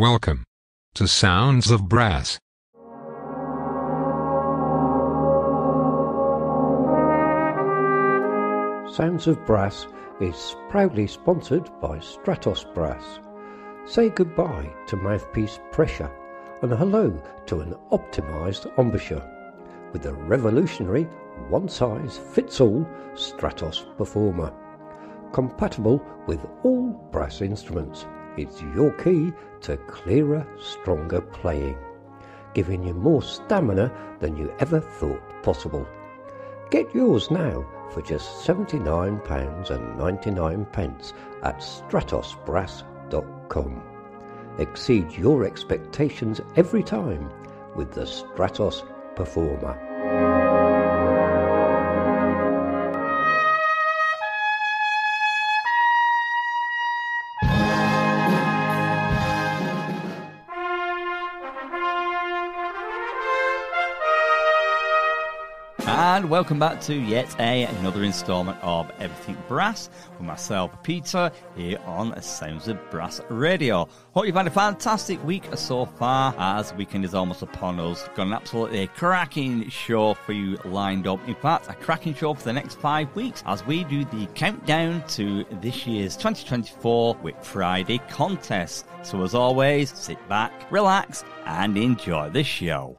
Welcome to Sounds of Brass. Sounds of Brass is proudly sponsored by Stratos Brass. Say goodbye to mouthpiece pressure and hello to an optimized embouchure with the revolutionary one size fits all Stratos Performer. Compatible with all brass instruments, it's your key to clearer, stronger playing, giving you more stamina than you ever thought possible. Get yours now for just £79.99 at stratosbrass.com. Exceed your expectations every time with the Stratos Performer. Welcome back to yet a, another instalment of Everything Brass with myself, Peter, here on Sounds of Brass Radio. Hope you've had a fantastic week so far, as the weekend is almost upon us. Got an absolutely cracking show for you lined up. In fact, a cracking show for the next five weeks as we do the countdown to this year's 2024 Whit Friday contest. So, as always, sit back, relax, and enjoy the show.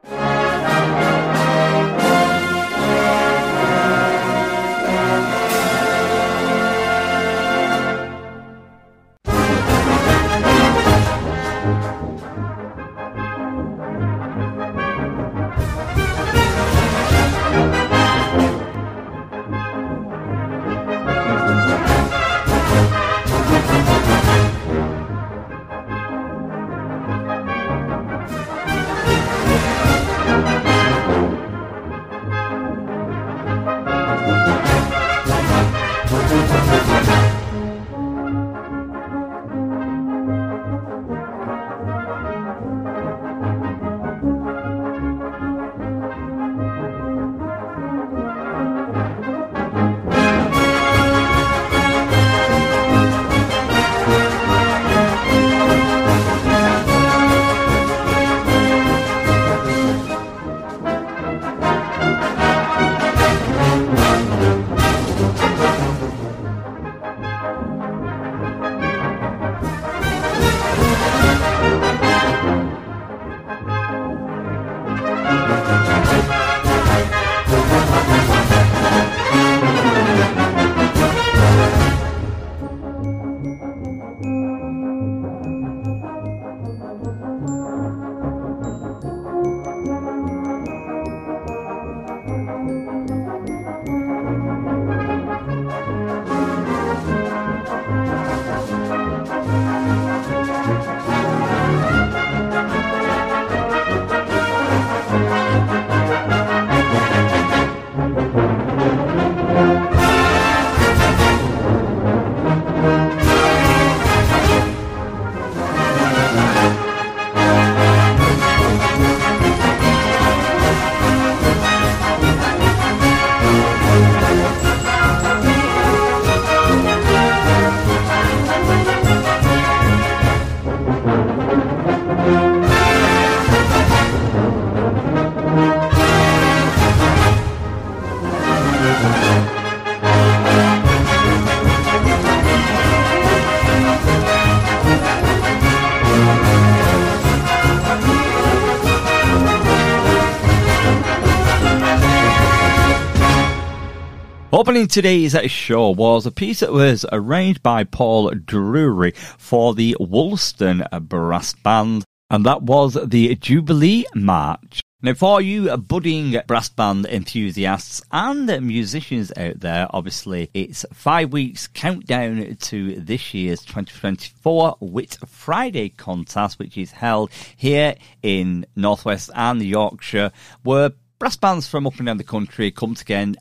Opening today's show was a piece that was arranged by Paul Drury for the Woolston Brass Band, and that was the Jubilee March. Now, for you budding brass band enthusiasts and musicians out there, obviously it's five weeks countdown to this year's 2024 Whit Friday contest, which is held here in Northwest and Yorkshire, where brass bands from up and down the country come together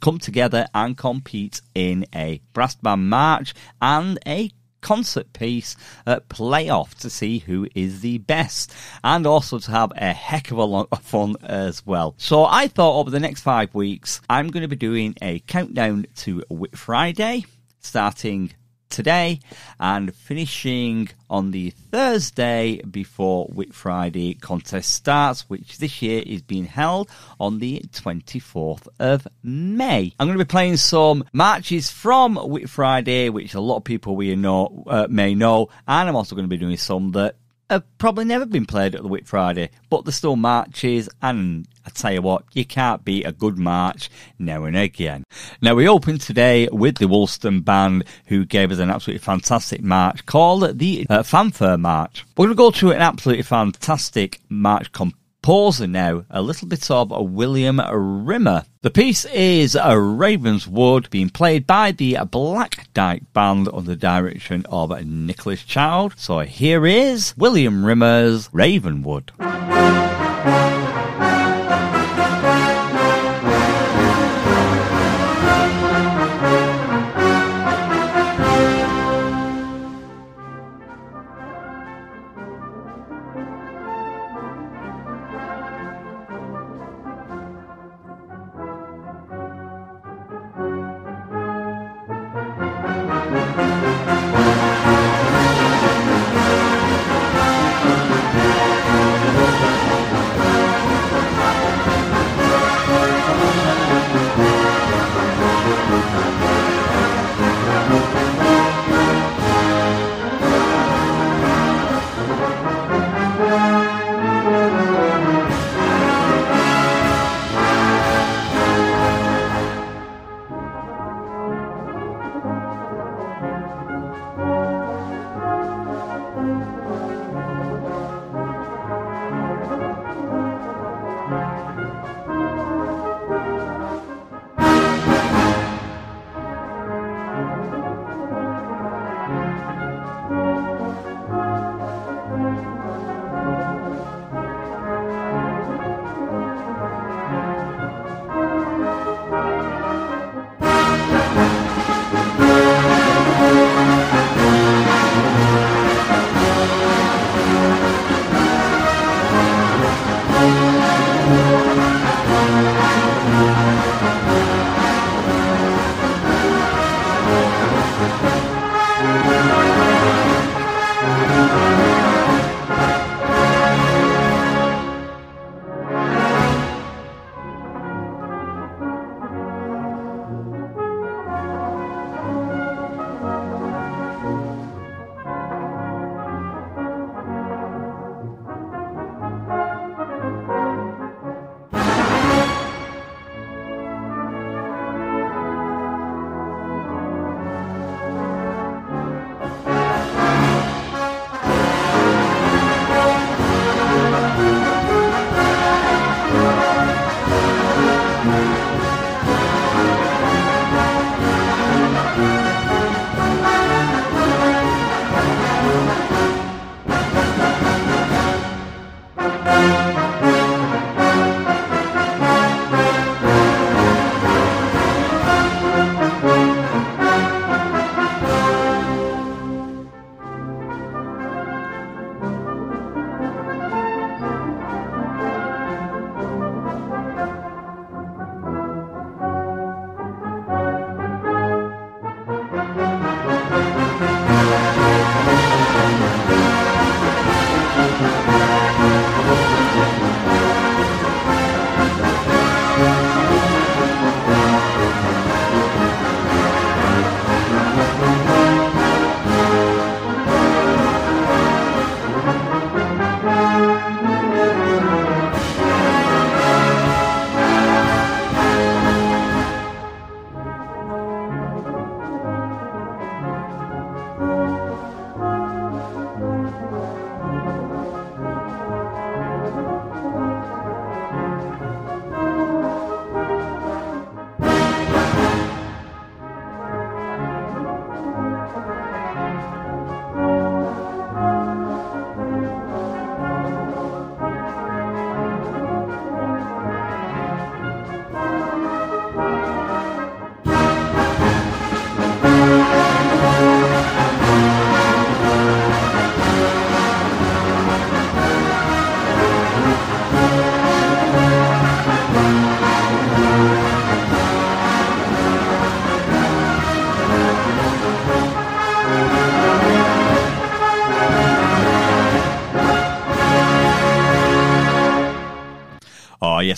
come together and compete in a brass band march and a concert piece at playoff to see who is the best and also to have a heck of a lot of fun as well. So I thought over the next five weeks I'm going to be doing a countdown to Whit Friday starting today and finishing on the Thursday before Whit Friday contest starts, which this year is being held on the 24th of May. I'm going to be playing some matches from Whit Friday, which a lot of people we know uh, may know, and I'm also going to be doing some that have probably never been played at the Whit Friday, but they're still marches, and I tell you what, you can't beat a good march now and again. Now we open today with the Woolston Band, who gave us an absolutely fantastic march called the uh, Fanfare March. We're going to go to an absolutely fantastic march composer now, a little bit of William Rimmer. The piece is a Ravenswood being played by the Black Dyke Band under the direction of Nicholas Childs. So here is William Rimmer's Ravenswood.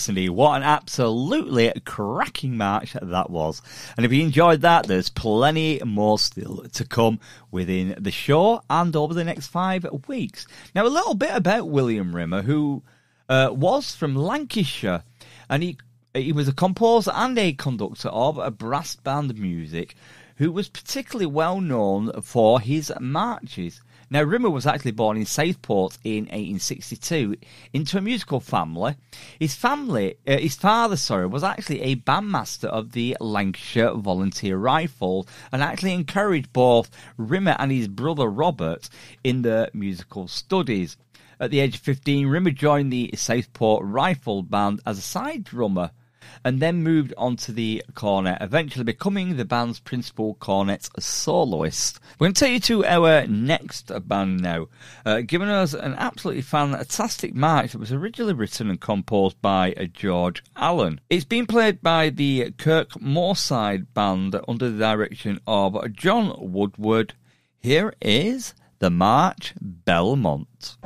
What an absolutely cracking match that was. And if you enjoyed that, there's plenty more still to come within the show and over the next five weeks. Now, a little bit about William Rimmer, who uh, was from Lancashire, and he he was a composer and a conductor of a brass band music, who was particularly well known for his marches. Now, Rimmer was actually born in Southport in 1862 into a musical family. His family, uh, his father, sorry, was actually a bandmaster of the Lancashire Volunteer Rifle and actually encouraged both Rimmer and his brother Robert in their musical studies. At the age of 15, Rimmer joined the Southport Rifle Band as a side drummer and then moved on to the cornet, eventually becoming the band's principal cornet soloist. We're going to take you to our next band now, uh, giving us an absolutely fantastic march that was originally written and composed by uh, George Allan. It's been played by the Kirk Moorside Band under the direction of John Woodward. Here is the March Belmont.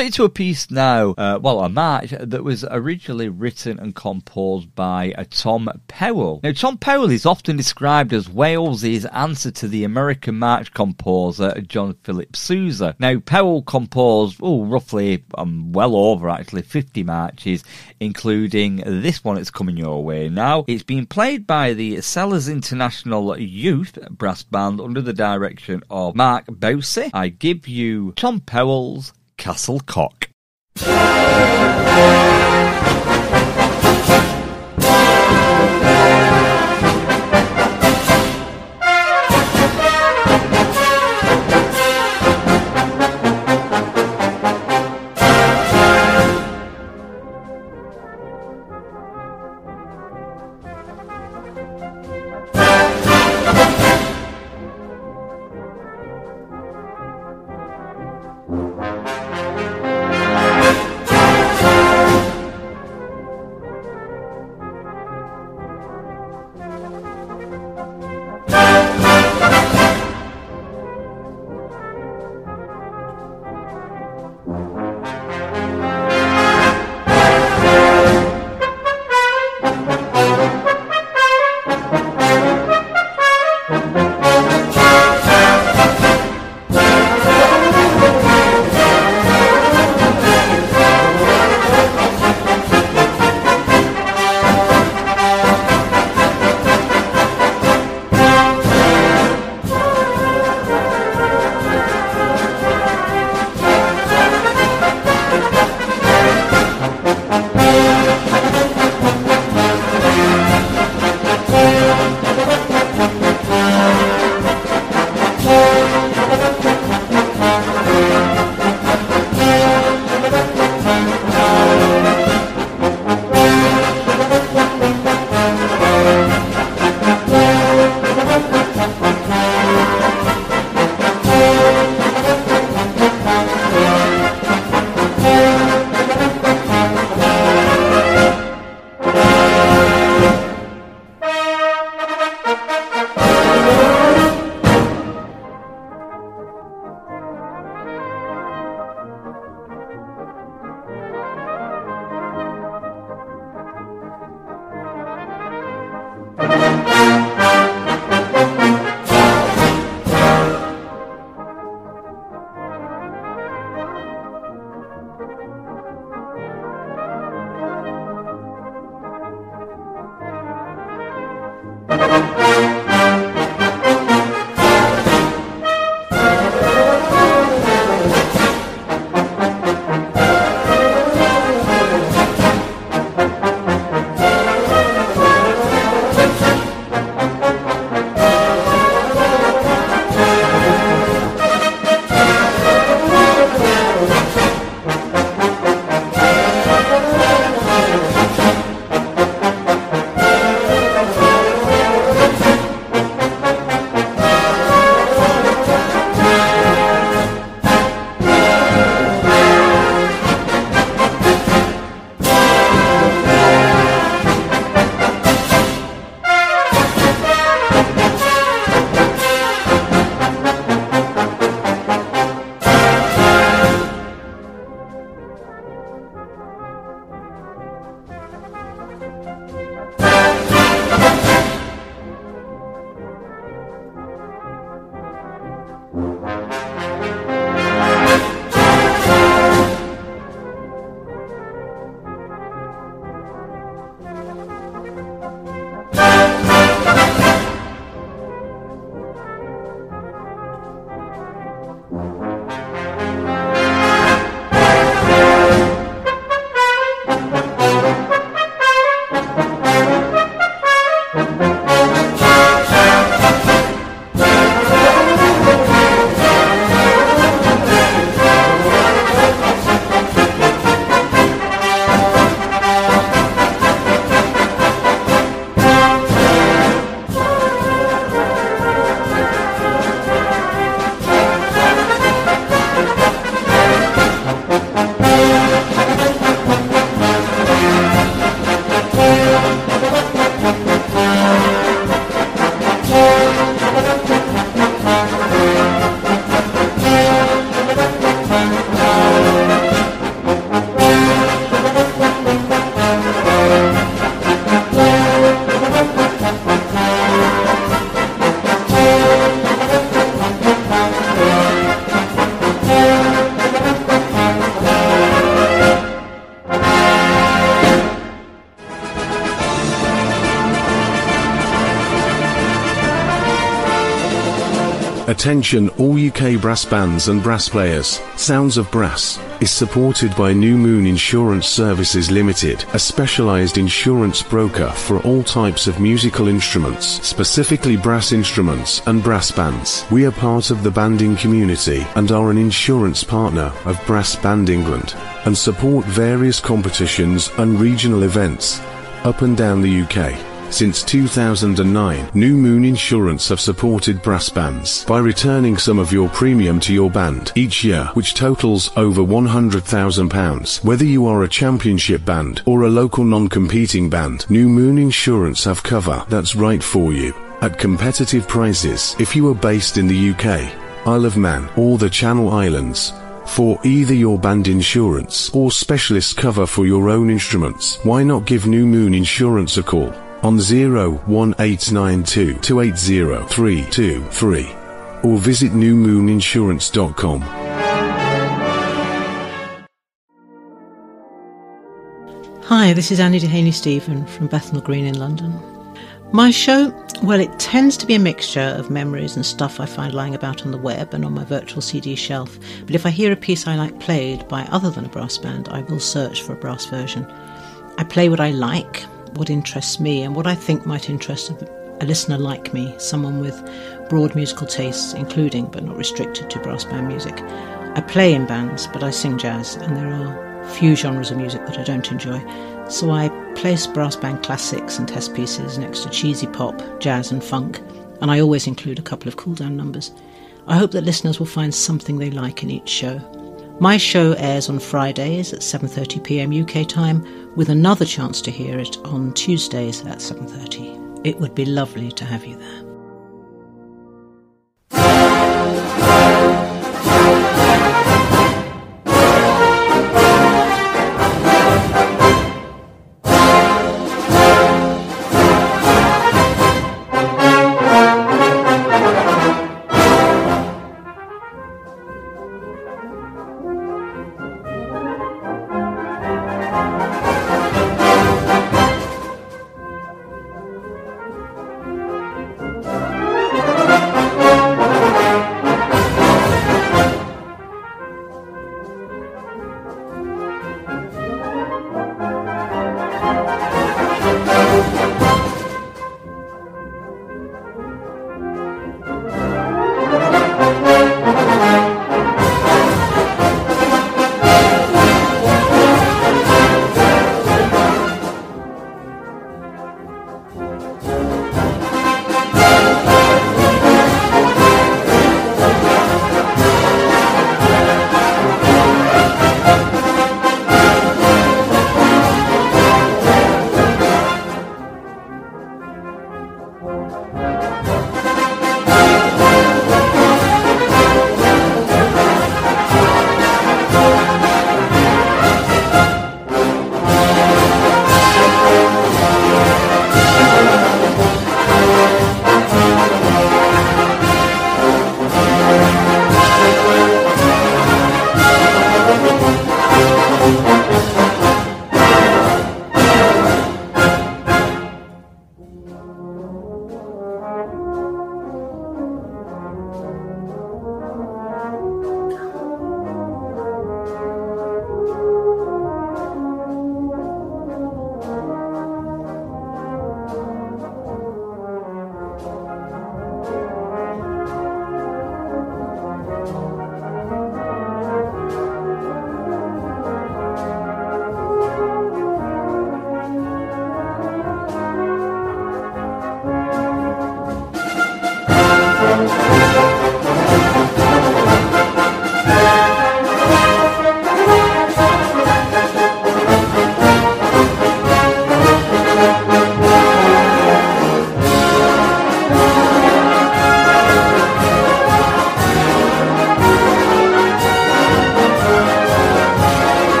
Take you to a piece now, uh, well, a march that was originally written and composed by uh, Tom Powell. Now, Tom Powell is often described as Wales's answer to the American march composer John Philip Sousa. Now, Powell composed, oh, roughly, um, well over actually 50 marches, including this one that's coming your way now. It's been played by the Sellers International Youth Brass Band under the direction of Mark Bowsey. I give you Tom Powell's Castle Attention all UK brass bands and brass players. Sounds of Brass is supported by New Moon Insurance Services Limited, a specialized insurance broker for all types of musical instruments, specifically brass instruments and brass bands. We are part of the banding community and are an insurance partner of Brass Band England and support various competitions and regional events up and down the UK. Since 2009, New Moon Insurance have supported brass bands by returning some of your premium to your band each year, which totals over £100,000. Whether you are a championship band or a local non-competing band, New Moon Insurance have cover that's right for you at competitive prices if you are based in the UK, Isle of Man or the Channel Islands. For either your band insurance or specialist cover for your own instruments, why not give New Moon Insurance a call on 01892 280 323 or visit newmooninsurance.com. Hi, this is Annie Dehaney Stephen from Bethnal Green in London. My show, well, it tends to be a mixture of memories and stuff I find lying about on the web and on my virtual CD shelf. But if I hear a piece I like played by other than a brass band, I will search for a brass version. I play what I like, what interests me, and what I think might interest a listener like me, someone with broad musical tastes, including but not restricted to brass band music. I play in bands, but I sing jazz, and there are few genres of music that I don't enjoy. So I place brass band classics and test pieces next to cheesy pop, jazz, and funk, and I always include a couple of cool down numbers. I hope that listeners will find something they like in each show. My show airs on Fridays at 7:30 p.m. UK time with another chance to hear it on Tuesdays at 7:30. It would be lovely to have you there.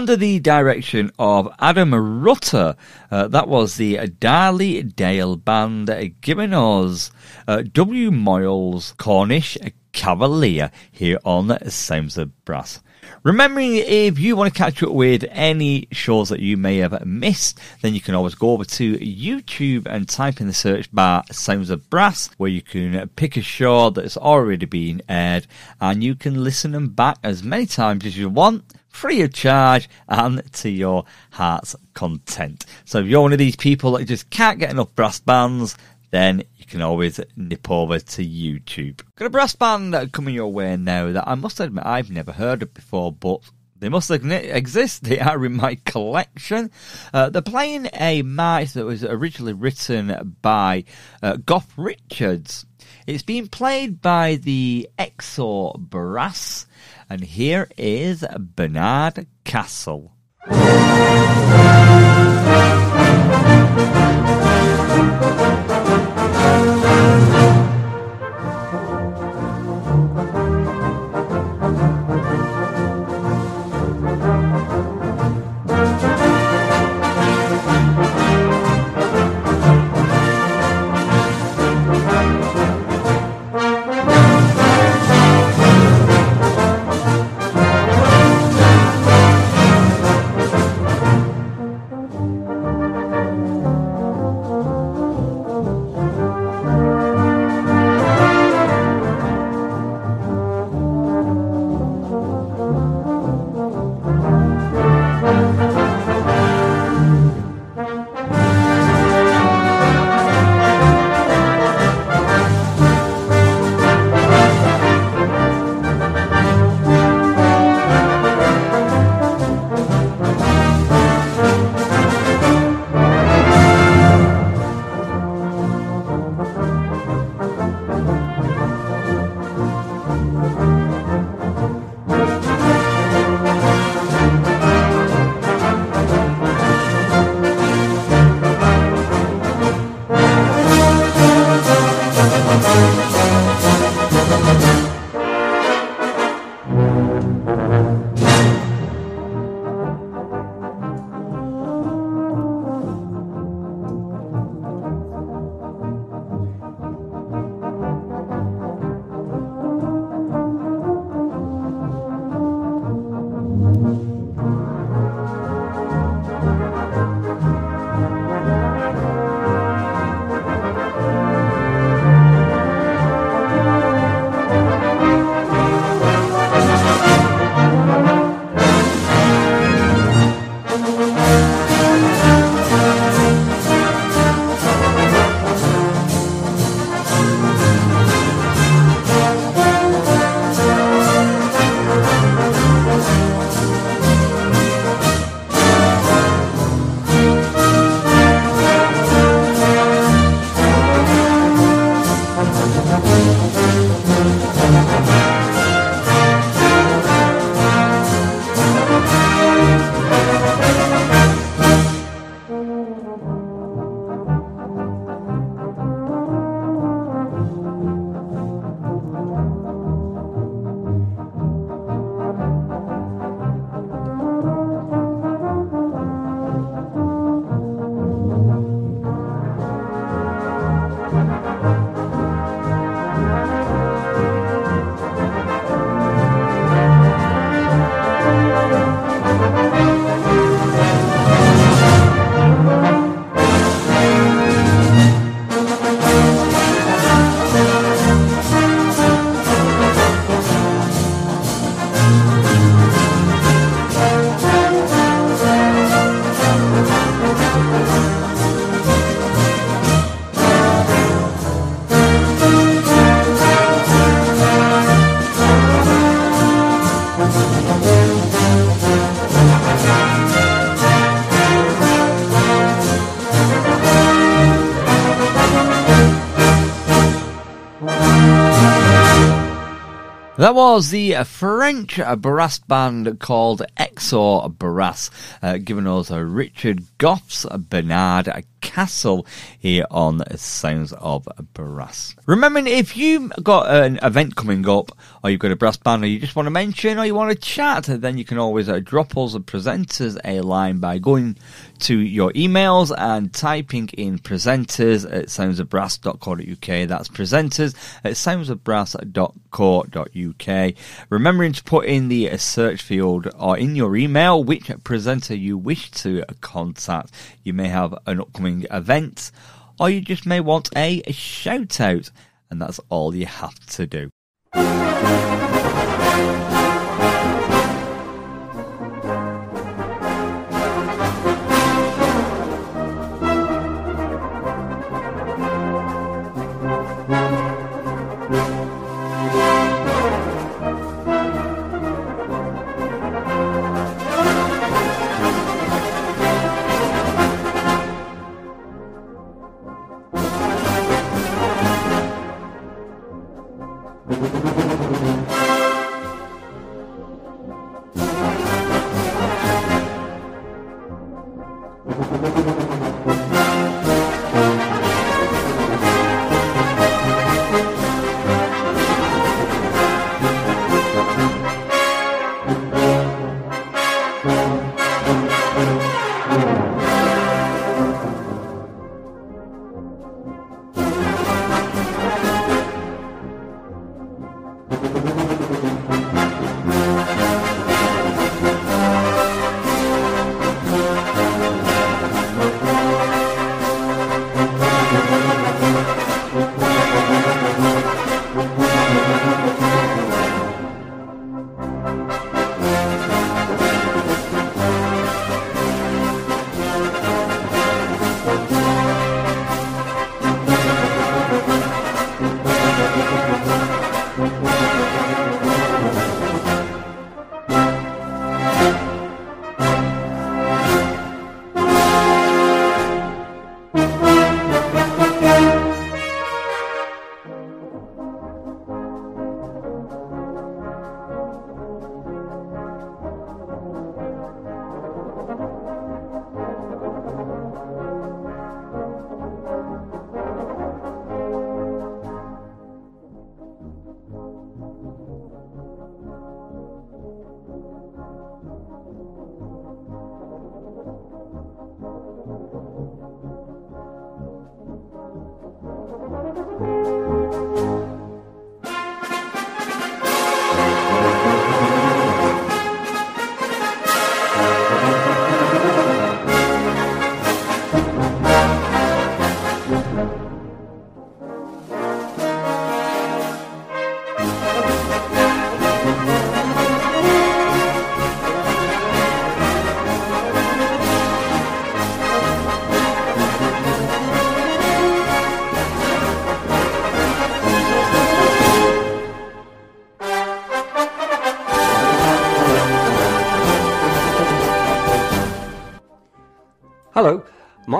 Under the direction of Adam Rutter, uh, that was the Darley Dale Band uh, giving us uh, W. Moyle's Cornish Cavalier here on Sounds of Brass. Remembering if you want to catch up with any shows that you may have missed, then you can always go over to YouTube and type in the search bar Sounds of Brass, where you can pick a show that's already been aired and you can listen them back as many times as you want free of charge and to your heart's content. So if you're one of these people that just can't get enough brass bands, then you can always nip over to YouTube. Got a brass band coming your way now that I must admit I've never heard of before, but they must exist. They are in my collection. Uh, they're playing a march that was originally written by uh, Goff Richards. It's being played by the Exor Brass, and here is Barnard Castle. That was the French brass band called Exor Brass, uh, giving us Richard Goff's Barnard Castle here on Sounds of Brass. Remembering if you've got an event coming up, or you've got a brass band, or you just want to mention, or you want to chat, then you can always uh, drop us the presenters a line by going to your emails and typing in presenters at soundsofbrass.co.uk. That's presenters at soundsofbrass.co.uk. Remembering to put in the search field or in your email which presenter you wish to contact. You may have an upcoming event or you just may want a shout out, and that's all you have to do.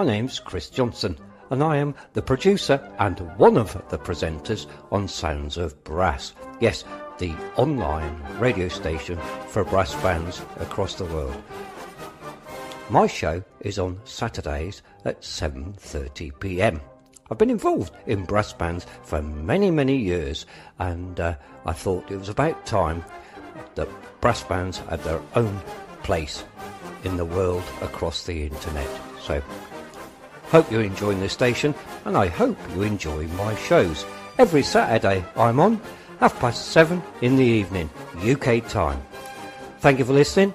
My name's Chris Johnson, and I am the producer and one of the presenters on Sounds of Brass. Yes, the online radio station for brass bands across the world. My show is on Saturdays at 7:30 p.m. I've been involved in brass bands for many, many years, and uh, I thought it was about time that brass bands had their own place in the world across the internet. So, Hope you're enjoying this station, and I hope you enjoy my shows. Every Saturday I'm on, half past seven in the evening, UK time. Thank you for listening.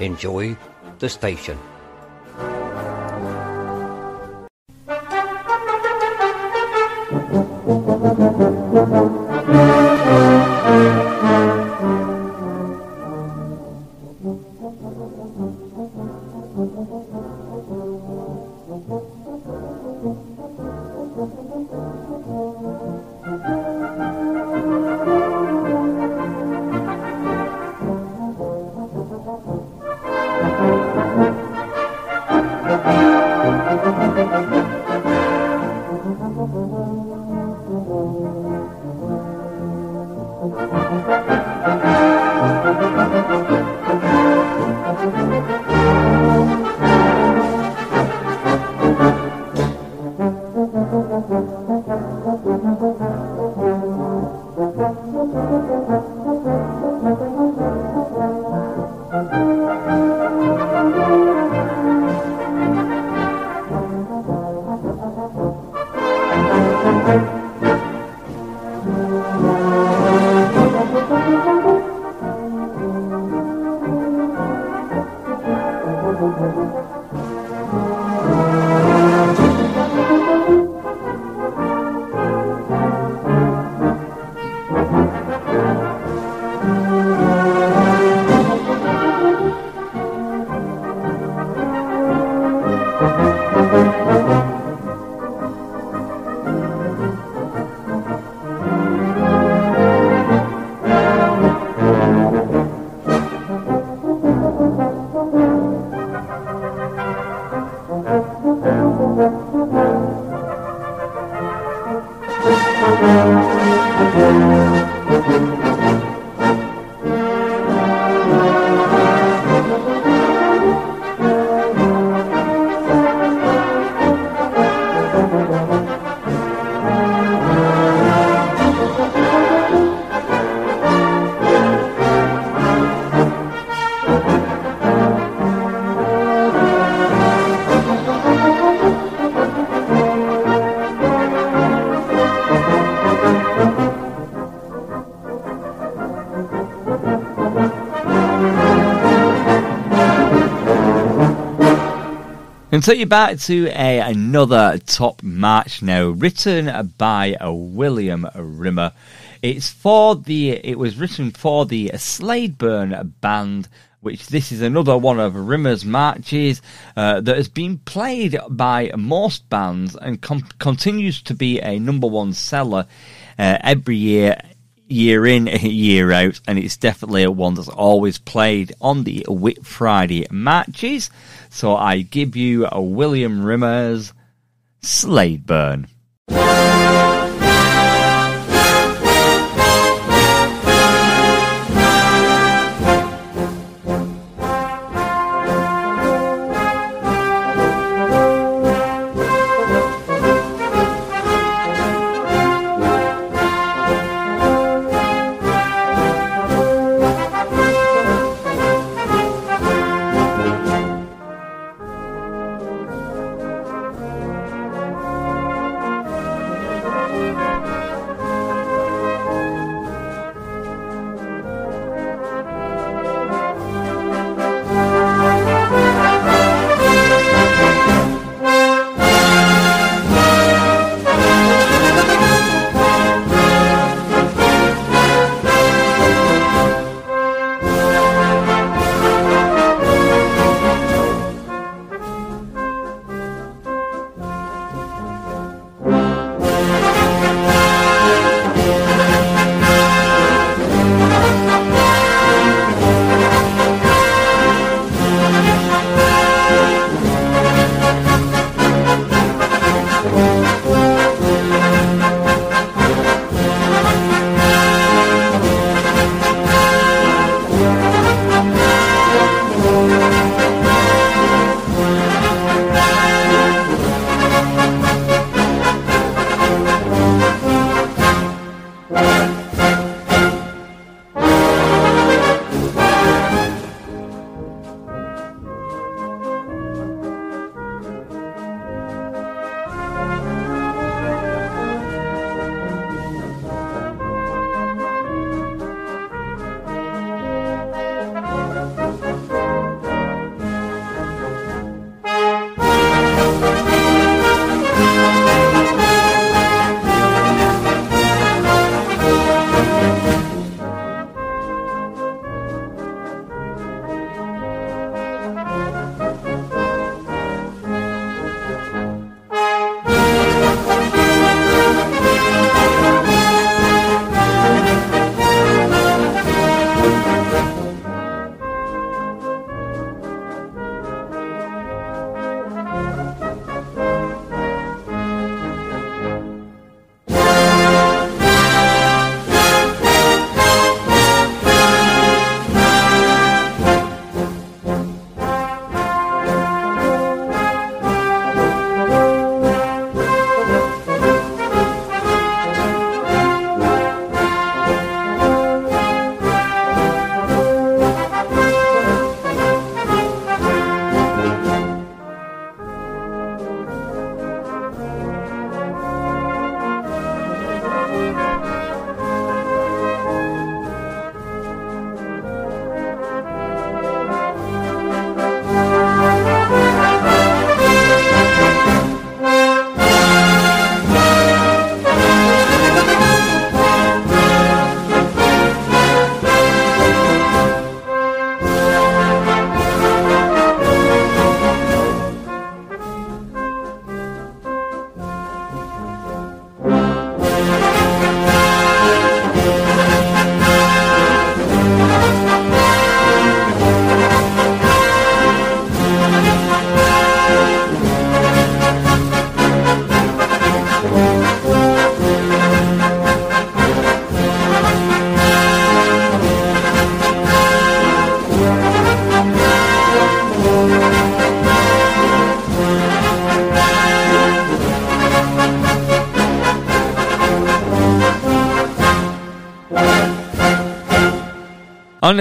Enjoy the station. And take you back to a, another top march now, written by a William Rimmer. It's for the. It was written for the Slaidburn band, which this is another one of Rimmer's marches uh, that has been played by most bands and com- continues to be a number one seller uh, every year year in, year out, and it's definitely a one that's always played on the Whit Friday matches. So I give you a William Rimmer's Slaidburn.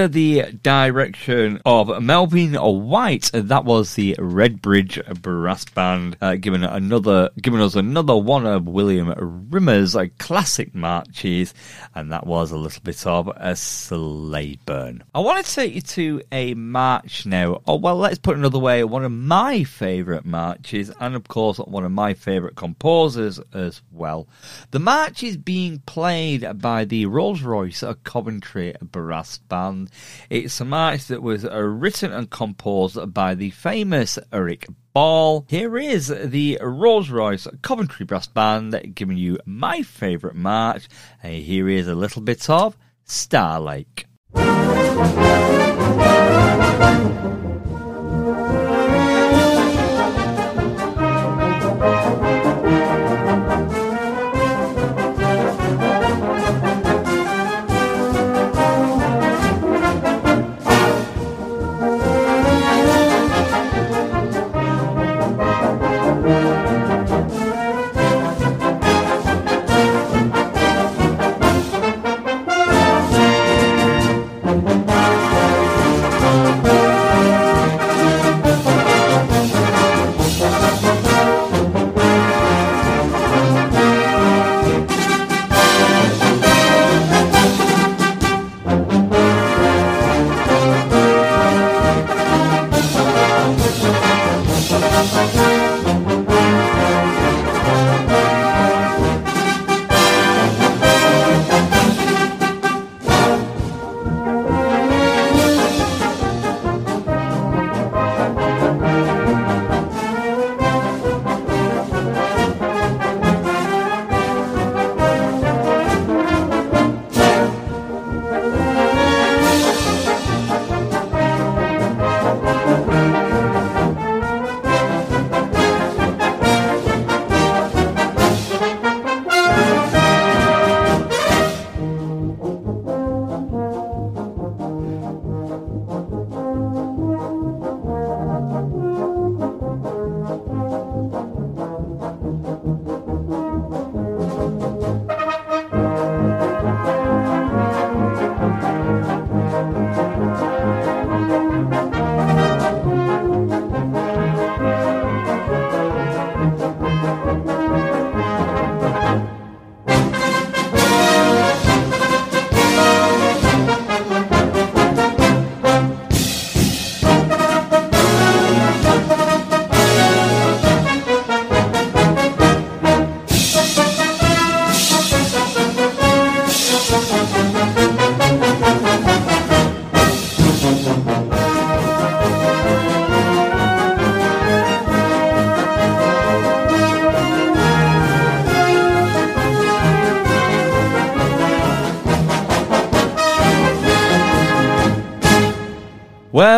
Under the direction of Melvin White, that was the Redbridge Brass Band, uh, giving another, giving us another one of William Rimmer's uh, classic marches, and that was a little bit of a Slaidburn. I want to take you to a march now. Oh well, let's put it another way. One of my favourite marches, and of course one of my favourite composers as well. The march is being played by the Rolls Royce Coventry Brass Band. It's a march that was uh, written and composed by the famous Eric Ball. Here is the Rolls Royce Coventry Brass Band giving you my favourite march. And here is a little bit of Star Lake.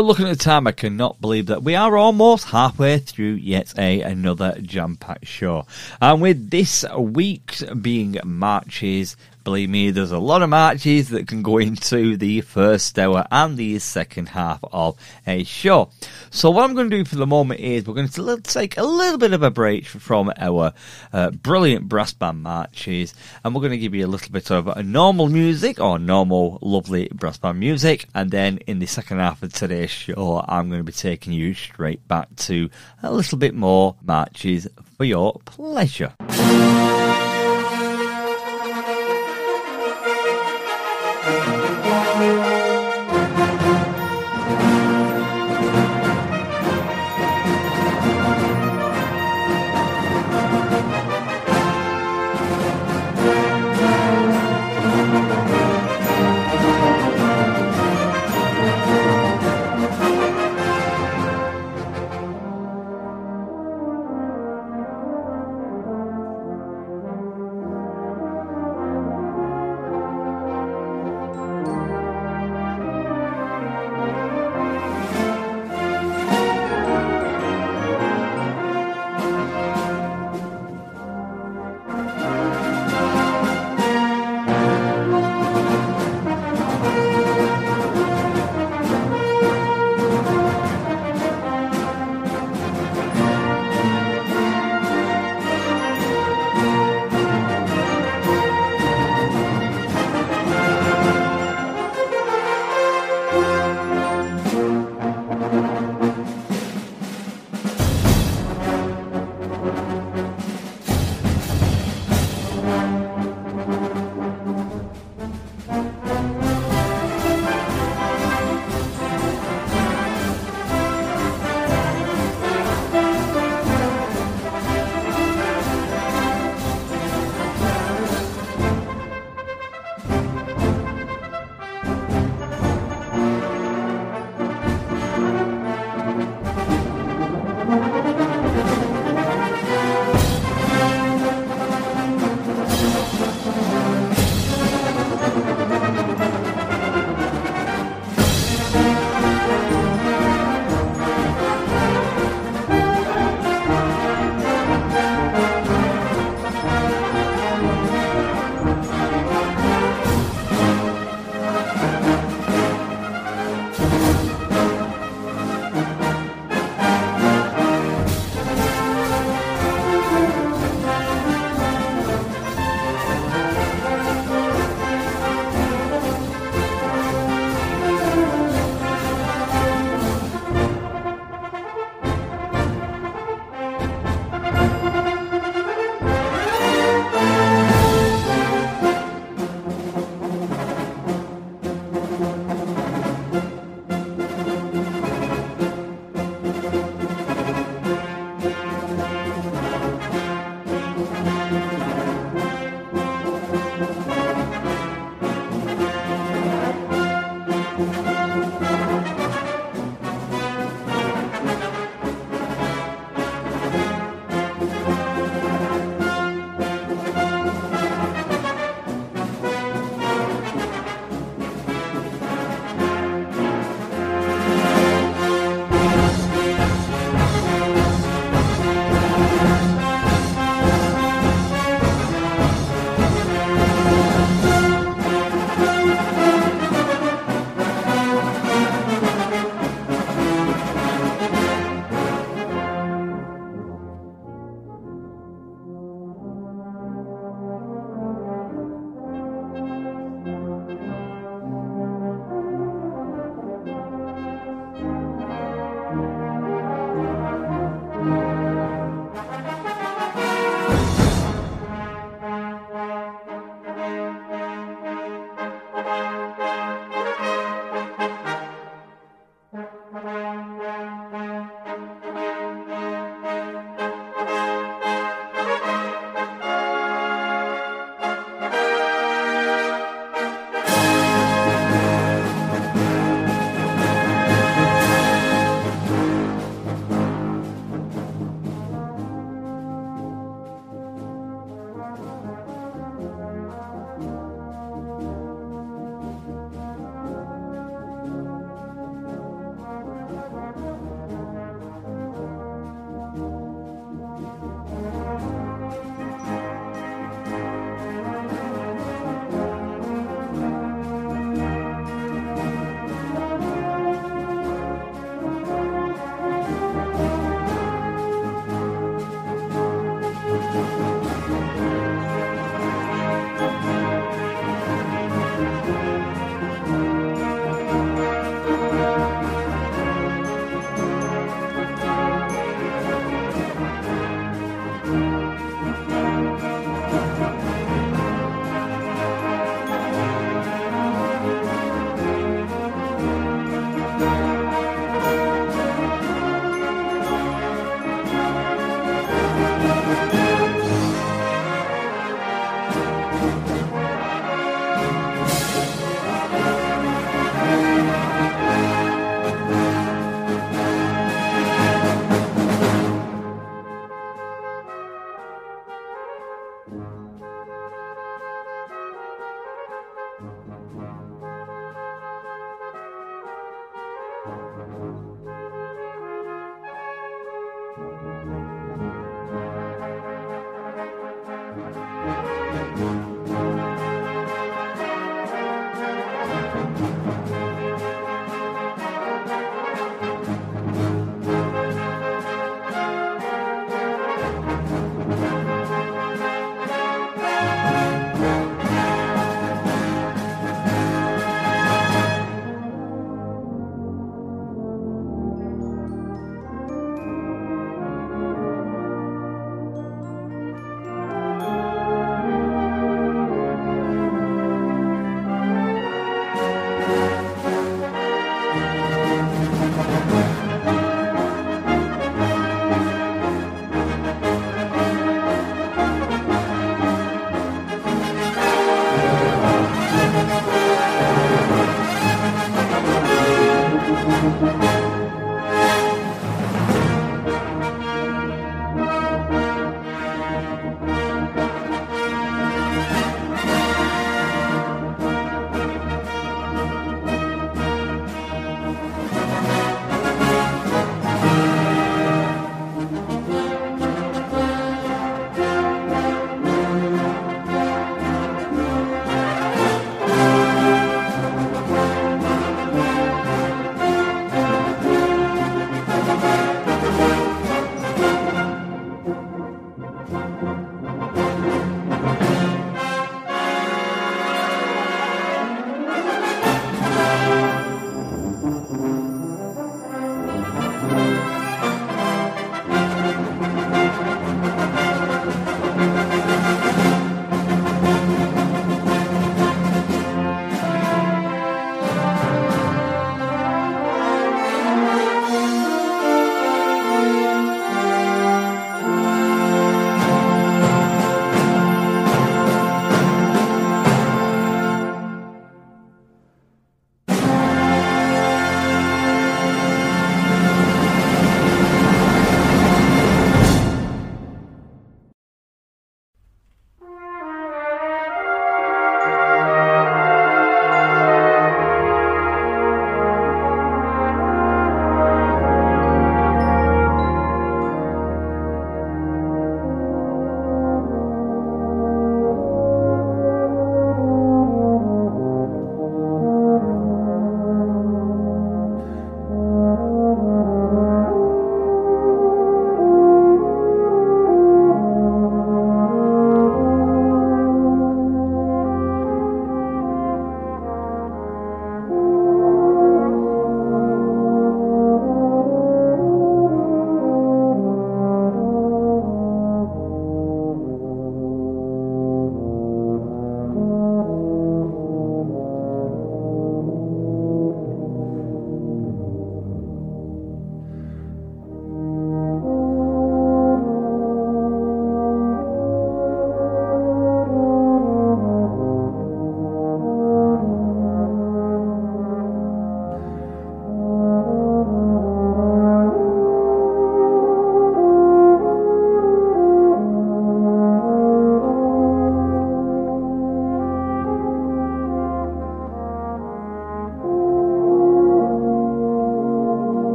Looking at the time, I cannot believe that we are almost halfway through yet a another jam-packed show. And with this week being Marches, Believe me, there's a lot of marches that can go into the first hour and the second half of a show. So what I'm going to do for the moment is we're going to take a little bit of a break from our uh, brilliant brass band marches, and we're going to give you a little bit of a normal music or normal, lovely brass band music, and then in the second half of today's show, I'm going to be taking you straight back to a little bit more marches for your pleasure.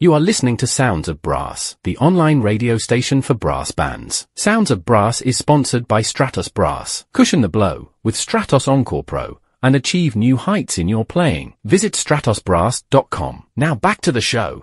You are listening to Sounds of Brass, the online radio station for brass bands. Sounds of Brass is sponsored by Stratos Brass. Cushion the blow with Stratos Encore Pro and achieve new heights in your playing. Visit stratosbrass.com. Now back to the show.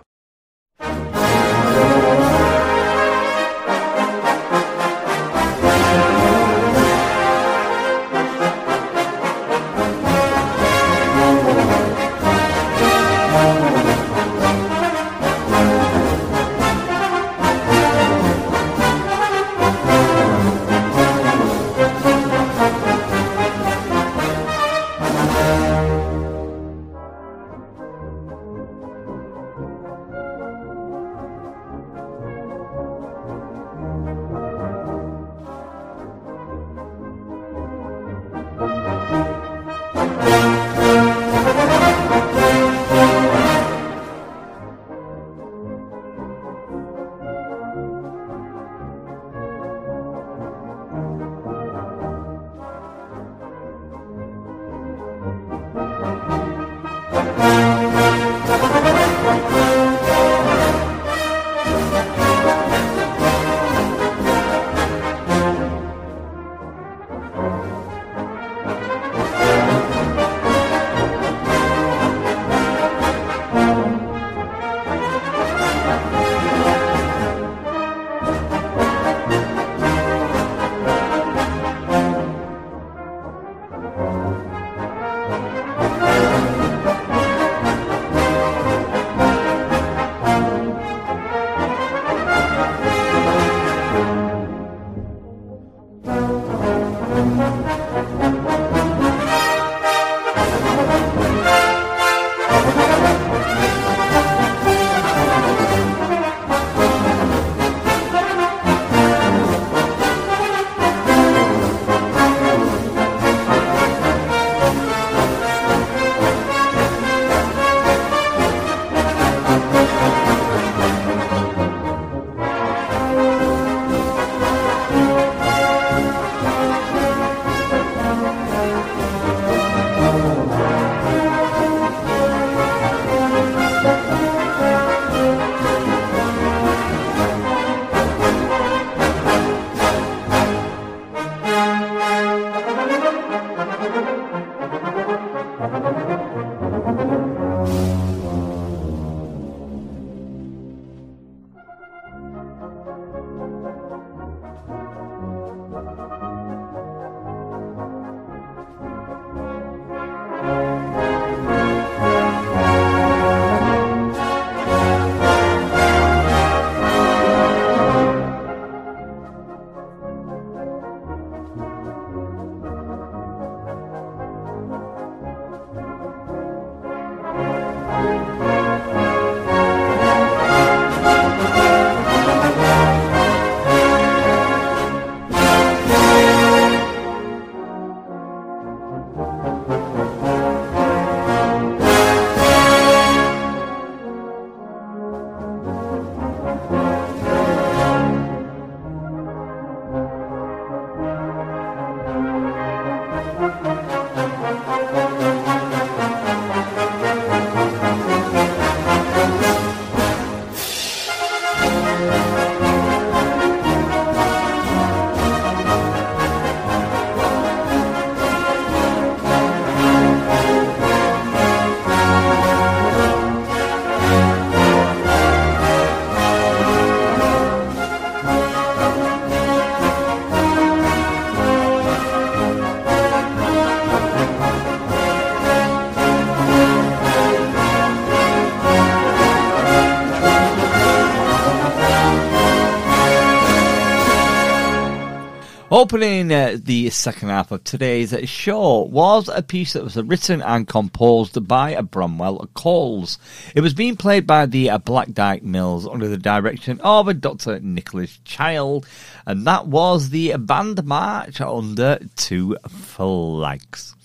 Opening uh, the second half of today's show was a piece that was written and composed by Bramwell Coles. It was being played by the uh, Black Dyke Mills under the direction of Dr. Nicholas Childs, and that was the band march under two flags.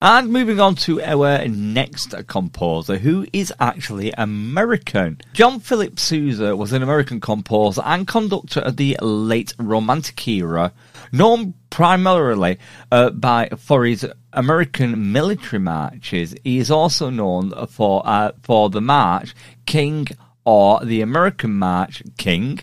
And moving on to our next composer, who is actually American. John Philip Sousa was an American composer and conductor of the late Romantic era, known primarily uh, by for his American military marches, he is also known for uh, for the march King or the American March King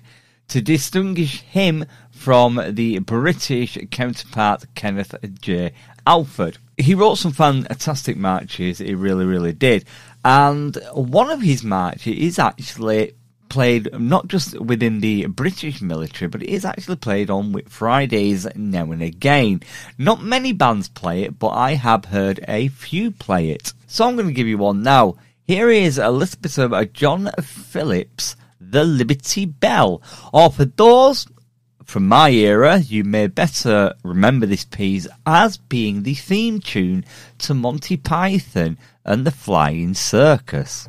to distinguish him from the British counterpart Kenneth J. Alford. He wrote some fantastic marches, he really, really did. And one of his marches is actually played not just within the British military, but it is actually played on Fridays now and again. Not many bands play it, but I have heard a few play it. So I'm going to give you one now. Here is a little bit of John Phillips, The Liberty Bell. Or for those from my era, you may better remember this piece as being the theme tune to Monty Python and the Flying Circus.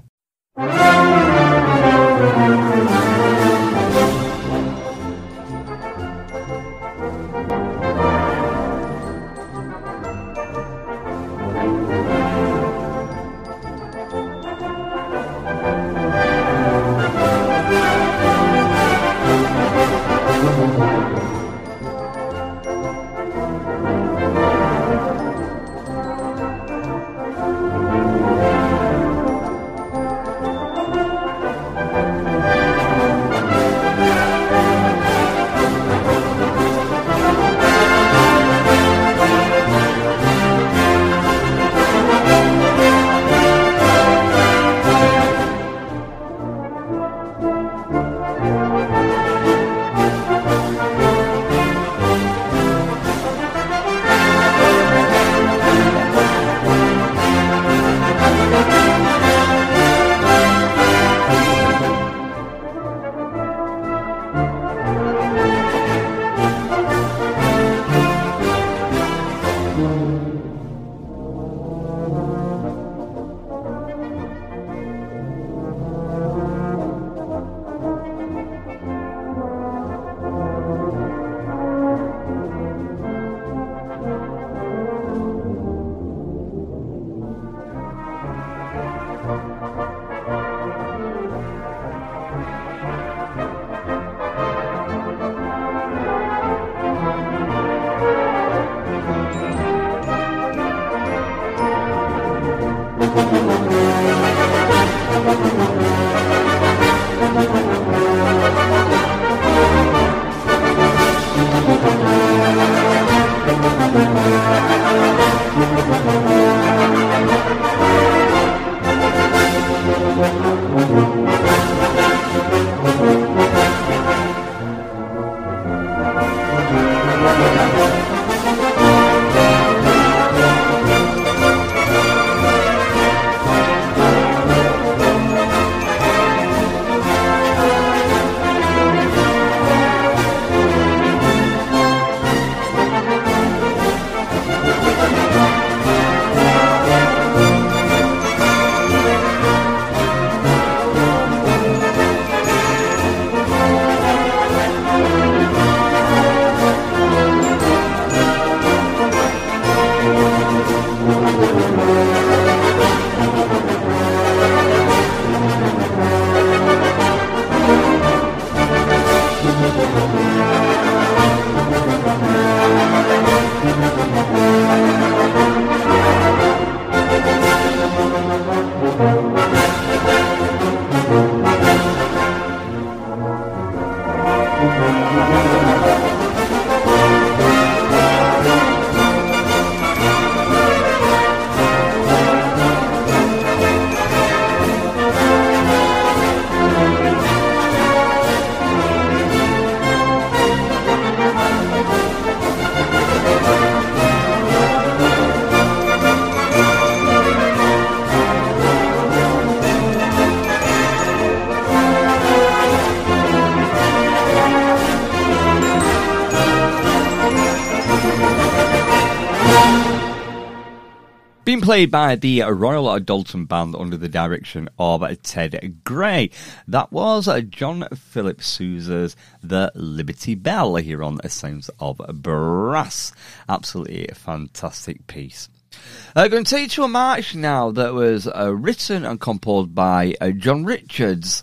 Played by the Royal Doulton Band under the direction of Ted Gray. That was John Philip Sousa's The Liberty Bell here on Sounds of Brass. Absolutely fantastic piece. I'm uh, going to take you a march now that was uh, written and composed by uh, John Richards.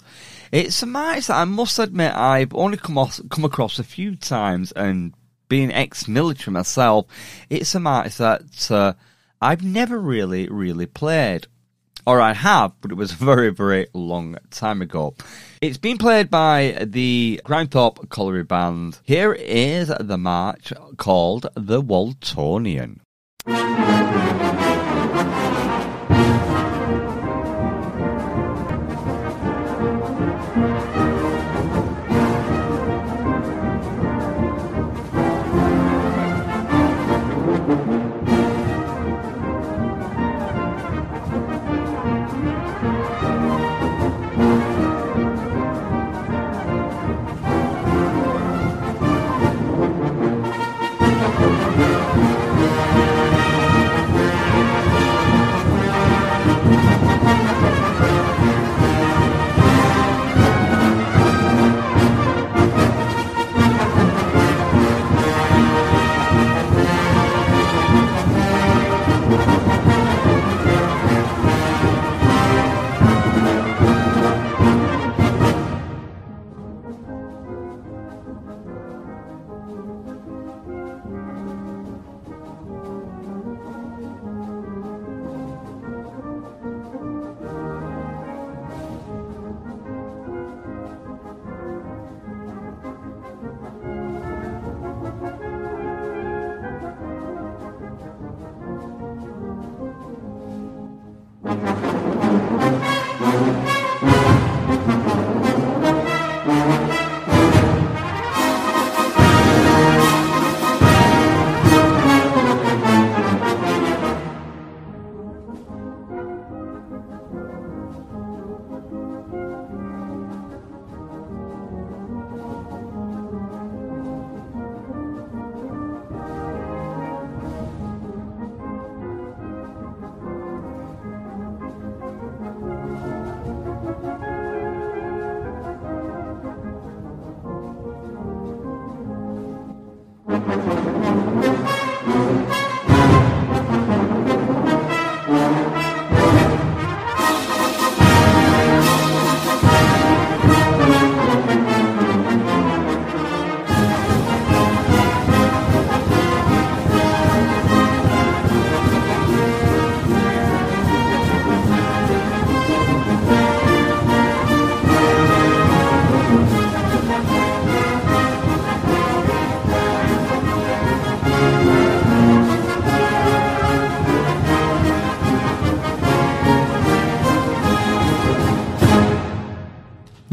It's a march that I must admit I've only come, off, come across a few times, and being ex-military myself, it's a march that uh, I've never really, really played. Or I have, but it was a very, very long time ago. It's been played by the Grimethorpe Colliery Band. Here is the march called the Waltonian.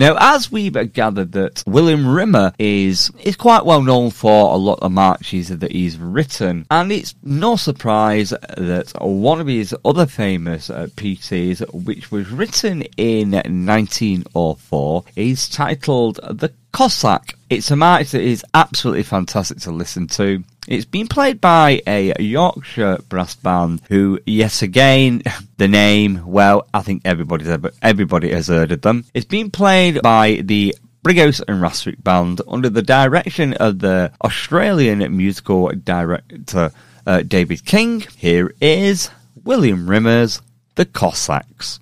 Now, as we've gathered that William Rimmer is is quite well known for a lot of marches that he's written, and it's no surprise that one of his other famous uh, pieces, which was written in 1904, is titled "The Cossack." It's a march that is absolutely fantastic to listen to. It's been played by a Yorkshire brass band who, yet again, the name, well, I think everybody's ever, everybody has heard of them. It's been played by the Brighouse and Rastrick Band under the direction of the Australian musical director uh, David King. Here is William Rimmer's The Cossacks.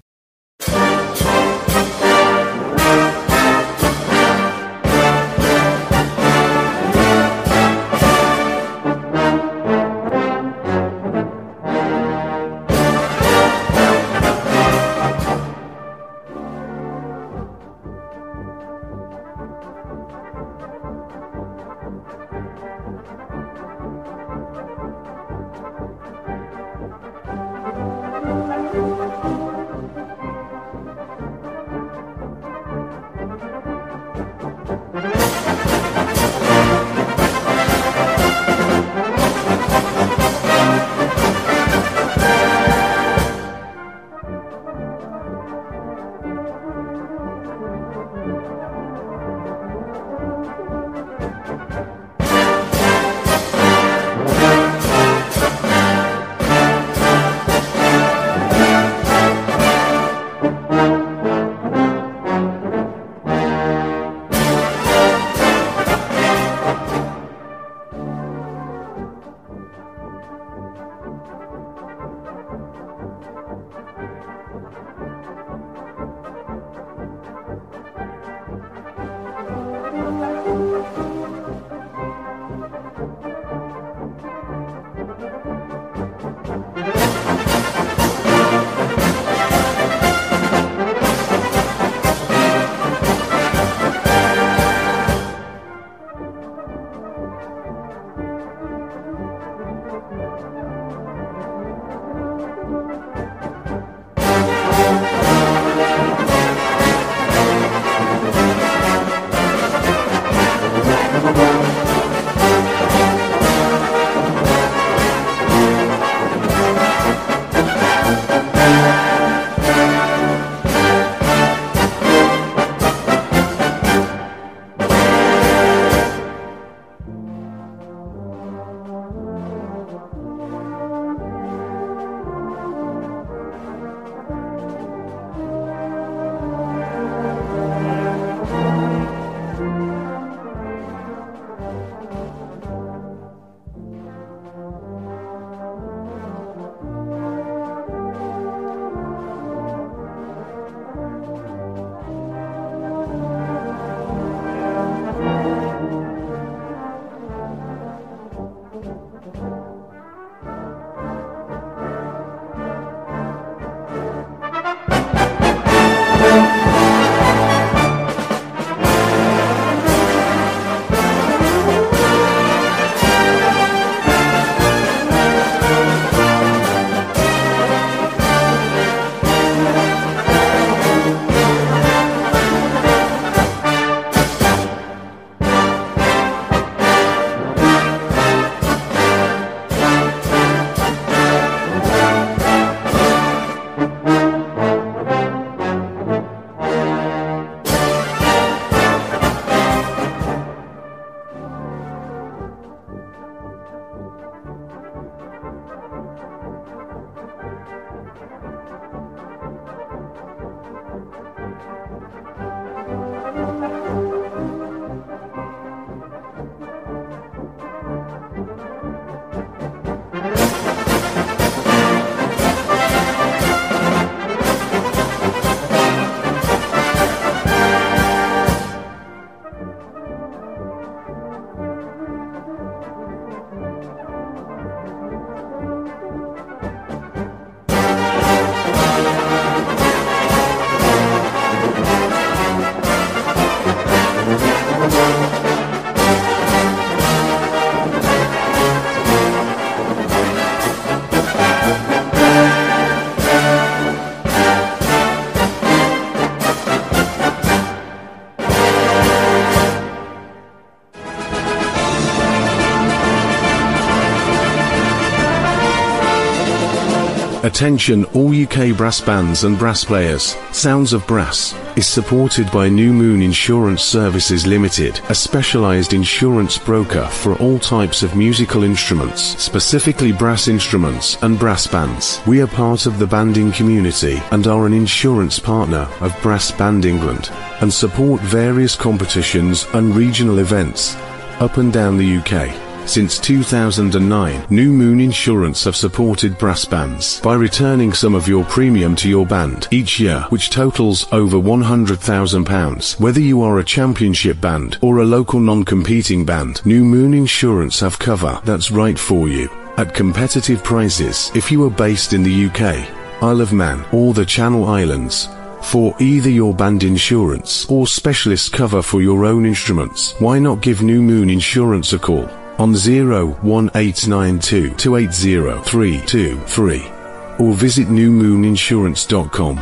Attention all UK brass bands and brass players. Sounds of Brass is supported by New Moon Insurance Services Limited, a specialized insurance broker for all types of musical instruments, specifically brass instruments and brass bands. We are part of the banding community and are an insurance partner of Brass Band England and support various competitions and regional events up and down the UK. Since 2009, New Moon Insurance have supported brass bands by returning some of your premium to your band each year, which totals over £100,000. Whether you are a championship band or a local non-competing band, New Moon Insurance have cover that's right for you at competitive prices if you are based in the UK, Isle of Man or the Channel Islands. For either your band insurance or specialist cover for your own instruments, why not give New Moon Insurance a call? On 01892 280 323 or visit newmooninsurance.com.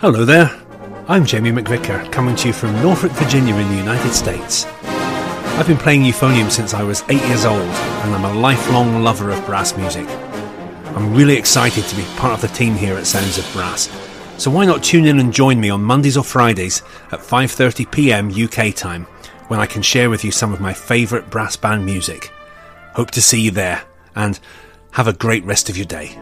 Hello there. I'm Jamie McVicker, coming to you from Norfolk, Virginia in the United States. I've been playing euphonium since I was 8 years old, and I'm a lifelong lover of brass music. I'm really excited to be part of the team here at Sounds of Brass. So why not tune in and join me on Mondays or Fridays at 5:30 p.m. UK time when I can share with you some of my favorite brass band music. Hope to see you there and have a great rest of your day.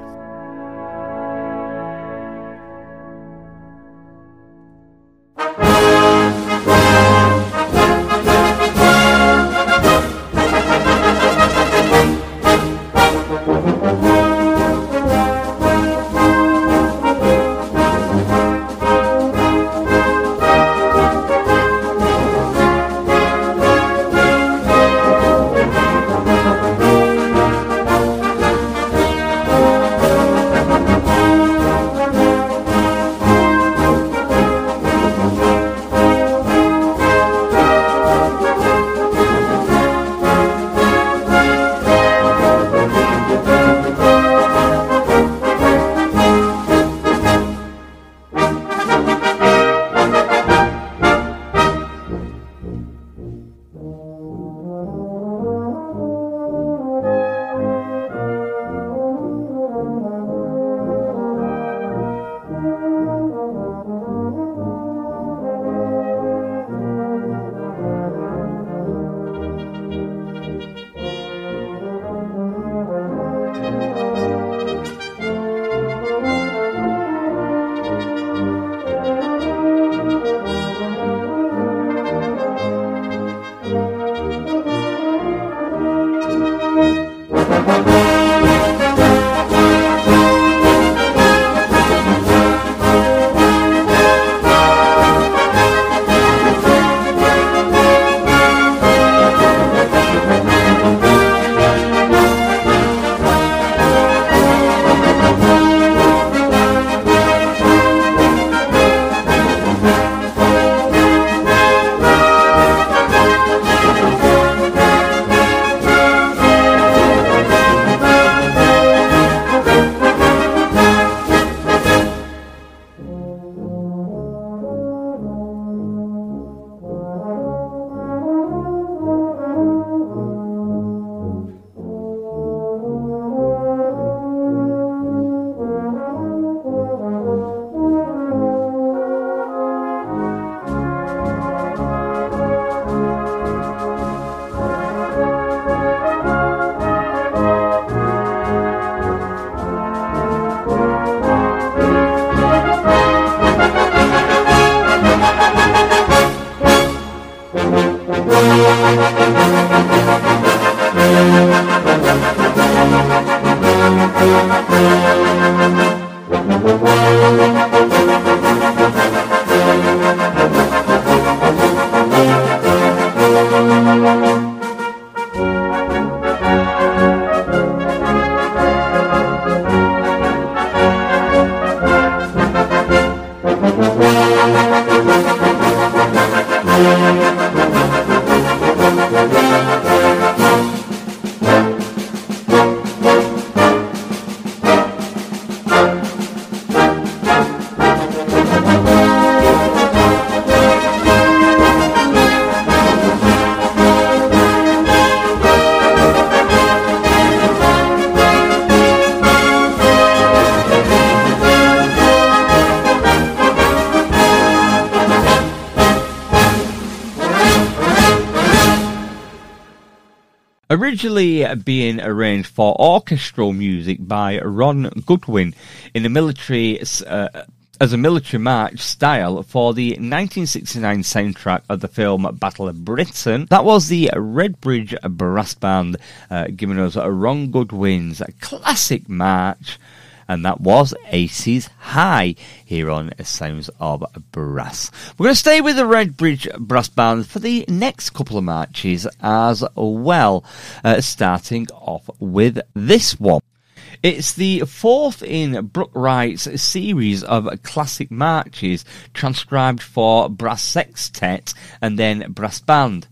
Originally being arranged for orchestral music by Ron Goodwin in the military uh, as a military march style for the 1969 soundtrack of the film Battle of Britain. That was the Redbridge Brass Band uh, giving us Ron Goodwin's classic march and that was Aces High here on Sounds of Brass. We're going to stay with the Redbridge Brass Band for the next couple of marches as well, uh, starting off with this one. It's the fourth in Brooke Wright's series of classic marches transcribed for brass sextet and then brass band.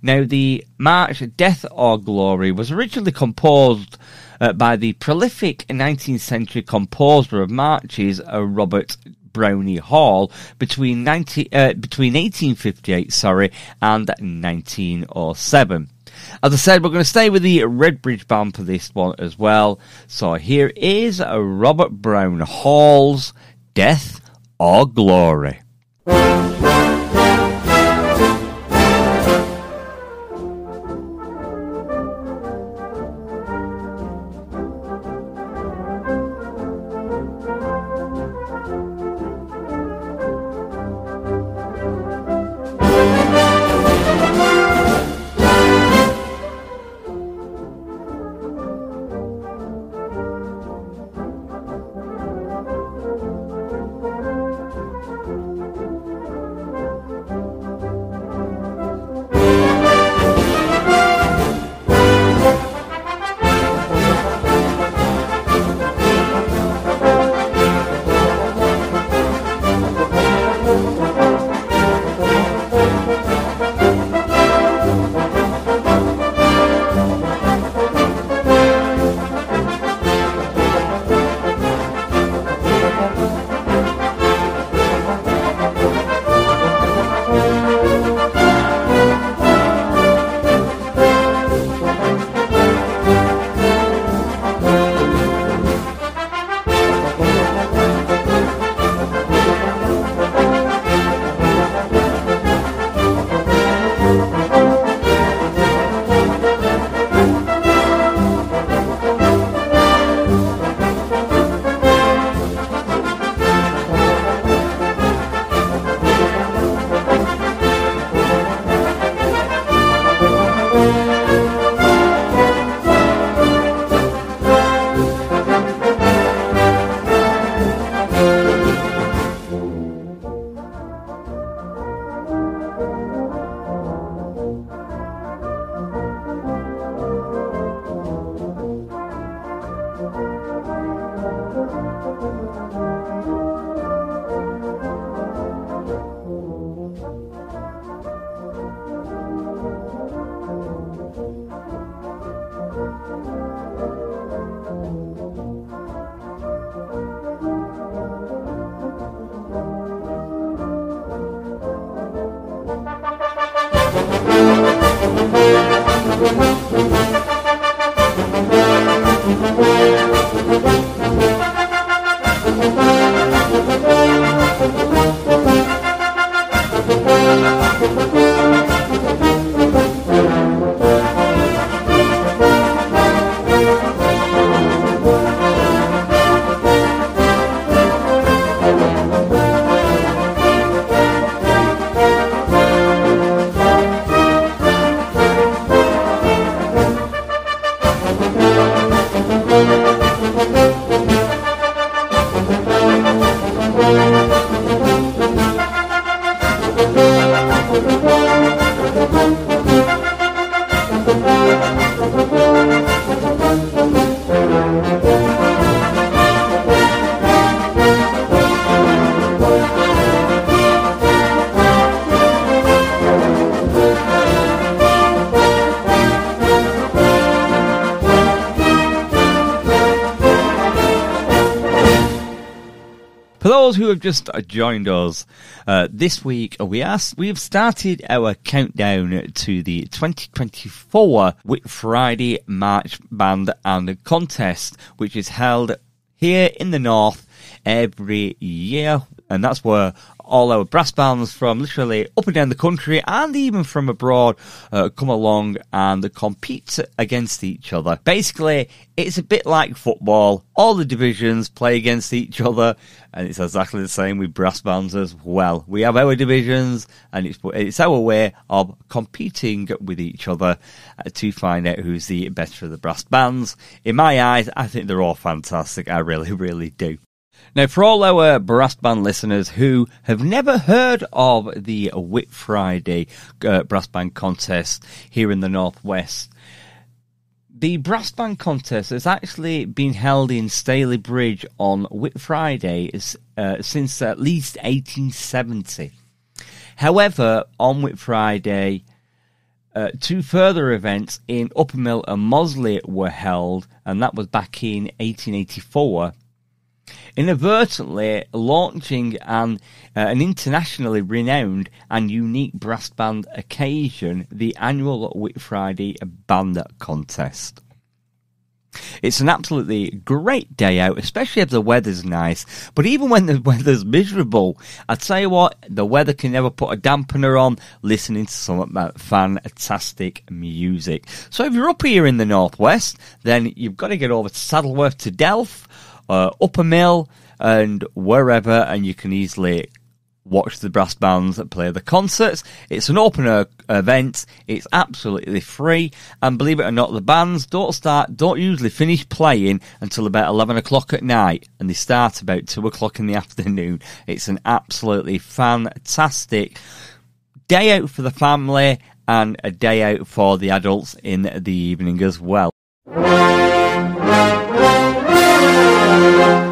Now, the march Death or Glory was originally composed uh, by the prolific 19th century composer of marches, uh, Robert Brownie Hall between 90, uh, between 1858, sorry, and 1907. As I said, we're going to stay with the Redbridge Band for this one as well. So here is Robert Browne Hall's Death or Glory. Just joined us uh, this week, we are we have started our countdown to the 2024 Whit Friday March Band and Contest, which is held here in the north every year. And that's where all our brass bands from literally up and down the country and even from abroad uh, come along and compete against each other. Basically, it's a bit like football. All the divisions play against each other, and it's exactly the same with brass bands as well. We have our divisions, and it's it's our way of competing with each other uh, to find out who's the better of the brass bands. In my eyes, I think they're all fantastic. I really, really do. Now, for all our brass band listeners who have never heard of the Whit Friday uh, brass band contest here in the Northwest, the brass band contest has actually been held in Stalybridge on Whit Friday uh, since at least 1870. However, on Whit Friday, uh, two further events in Uppermill and Mossley were held, and that was back in 1884 inadvertently launching an, uh, an internationally renowned and unique brass band occasion, the annual Whit Friday Band Contest. It's an absolutely great day out, especially if the weather's nice. But even when the weather's miserable, I tell you what, the weather can never put a dampener on listening to some of that fantastic music. So if you're up here in the northwest, then you've got to get over to Saddleworth to Delph uh, Uppermill, and wherever, and you can easily watch the brass bands play the concerts. It's an open event. It's absolutely free. And believe it or not, the bands don't start, don't usually finish playing until about 11 o'clock at night. And they start about 2 o'clock in the afternoon. It's an absolutely fantastic day out for the family and a day out for the adults in the evening as well thank you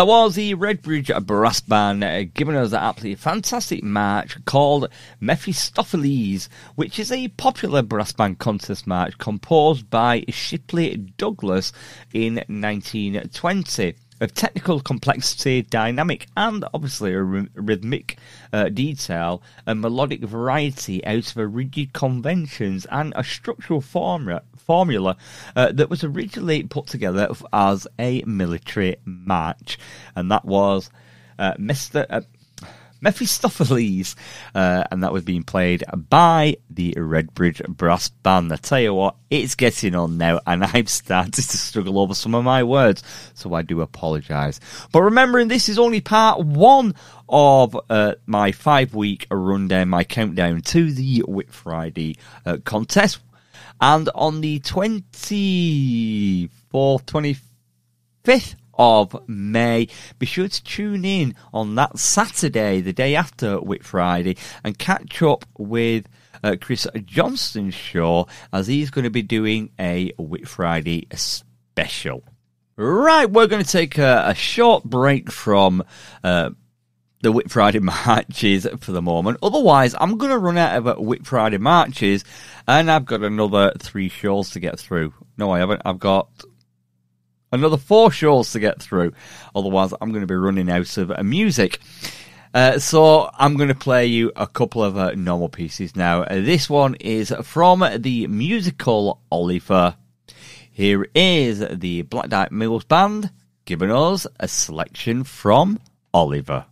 That was the Redbridge Brass Band uh, giving us an absolutely fantastic march called Mephistopheles, which is a popular brass band contest march composed by Shipley Douglas in 1920 of technical complexity, dynamic, and obviously a rhythmic uh, detail, a melodic variety out of a rigid conventions, and a structural formula formula uh, that was originally put together as a military march, and that was uh, Mr. Mephistopheles, uh, and that was being played by the Redbridge Brass Band. I tell you what, it's getting on now, and I've started to struggle over some of my words, so I do apologise. But remembering this is only part one of uh, my five week rundown, my countdown to the Whit Friday uh, contest. And on the 24th, 25th of May. Be sure to tune in on that Saturday, the day after Whit Friday, and catch up with uh, Chris Johnston's show as he's going to be doing a Whit Friday special. Right, we're going to take a, a short break from uh, the Whit Friday marches for the moment. Otherwise, I'm going to run out of Whit Friday marches, and I've got another three shows to get through. No, I haven't. I've got another four shows to get through. Otherwise, I'm going to be running out of uh, music. Uh, so I'm going to play you a couple of uh, normal pieces now. Uh, this one is from the musical Oliver. Here is the Black Dyke Mills Band giving us a selection from Oliver.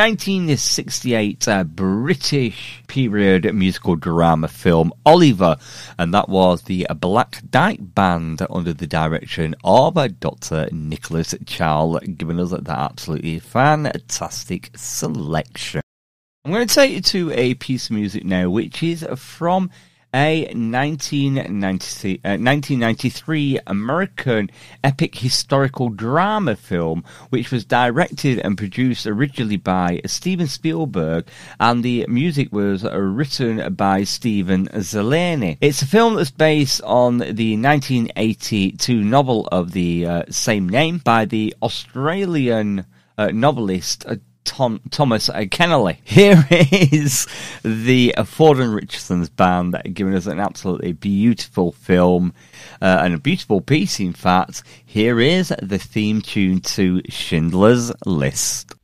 1968 uh, British period musical drama film Oliver, and that was the Black Dyke Band under the direction of uh, Dr. Nicholas Childs, giving us that absolutely fantastic selection. I'm going to take you to a piece of music now, which is from a 1990, uh, 1993 American epic historical drama film, which was directed and produced originally by Steven Spielberg, and the music was written by Steven Zaillian. It's a film that's based on the 1982 novel of the uh, same name by the Australian uh, novelist uh, Tom, Thomas Keneally. Here is the Fodens Richardson's band that giving us an absolutely beautiful film uh, and a beautiful piece, in fact. Here is the theme tune to Schindler's List.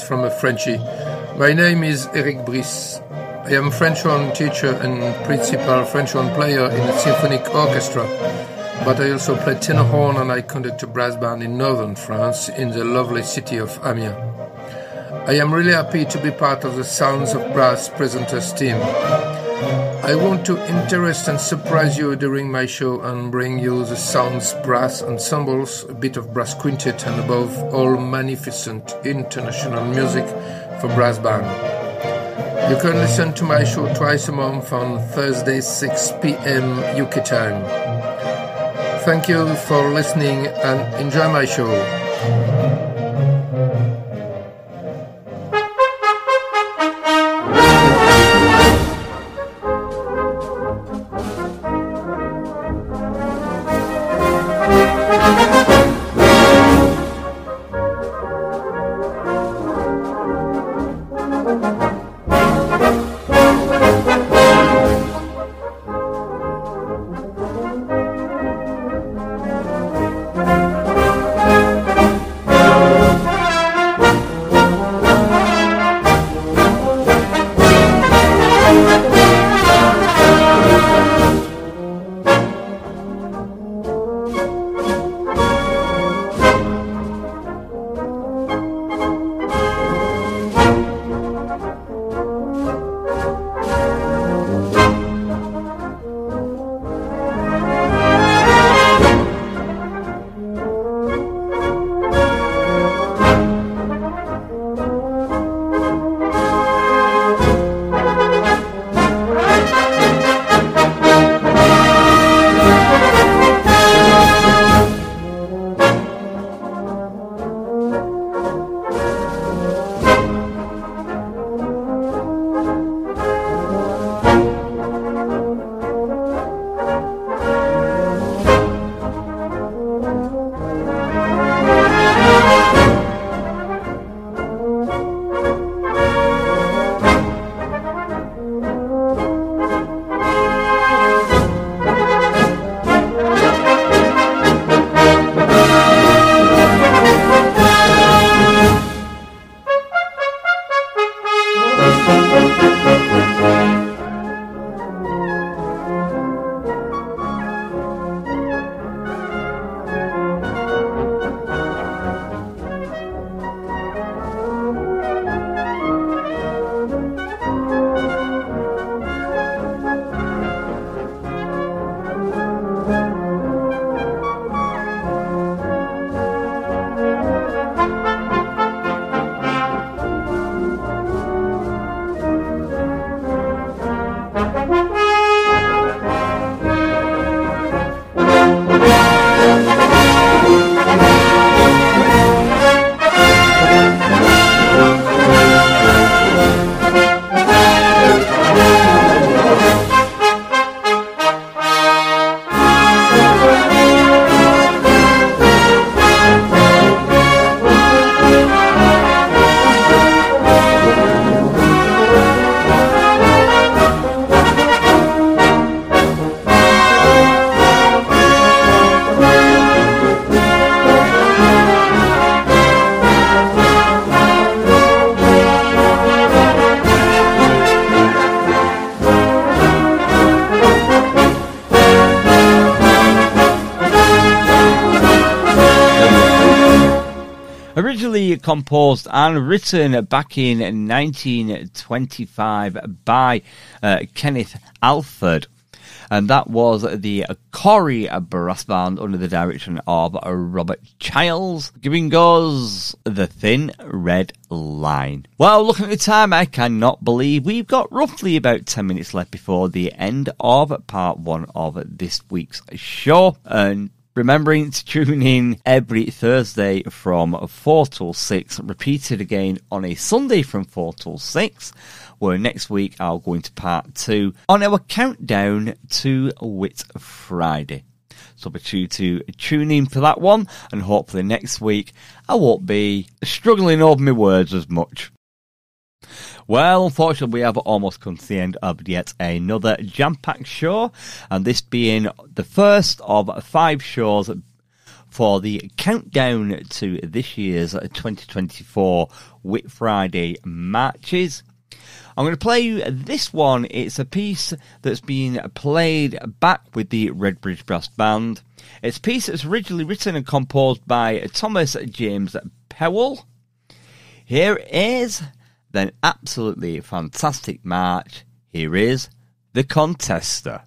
From a Frenchy. My name is Eric Brice. I am French horn teacher and principal French horn player in the symphonic orchestra, but I also play tenor horn and I conduct a brass band in northern France in the lovely city of Amiens. I am really happy to be part of the Sounds of Brass presenters team. I want to interest and surprise you during my show and bring you the sounds brass ensembles, a bit of brass quintet, and above all, magnificent international music for brass band. You can listen to my show twice a month on Thursday 6 p.m. UK time. Thank you for listening and enjoy my show. Composed and written back in 1925 by uh, Kenneth Alford. And that was the Cory Brass Band under the direction of Robert Childs, giving us The Thin Red Line. Well, looking at the time, I cannot believe we've got roughly about 10 minutes left before the end of part one of this week's show. And Remembering to tune in every Thursday from 4 till 6, repeated again on a Sunday from 4 till 6, where next week I'll go into part 2 on our countdown to Whit Friday. So be sure to tune in for that one, and hopefully next week I won't be struggling over my words as much. Well, unfortunately, we have almost come to the end of yet another jam packed show, and this being the first of five shows for the countdown to this year's 2024 Whit Friday matches. I'm going to play you this one. It's a piece that's been played back with the Redbridge Brass Band. It's a piece that's originally written and composed by Thomas James Powell. Here is an absolutely fantastic march. Here is The Contester.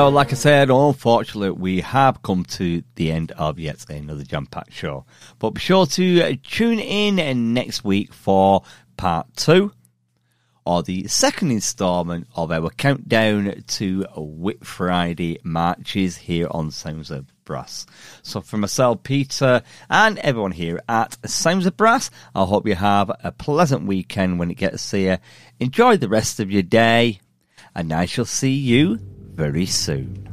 Well, like I said, unfortunately, we have come to the end of yet another jam packed show. But be sure to uh, tune in next week for part two or the second instalment of our countdown to Whit Friday marches here on Sounds of Brass. So, for myself, Peter, and everyone here at Sounds of Brass, I hope you have a pleasant weekend when it gets here. Enjoy the rest of your day, and I shall see you very soon.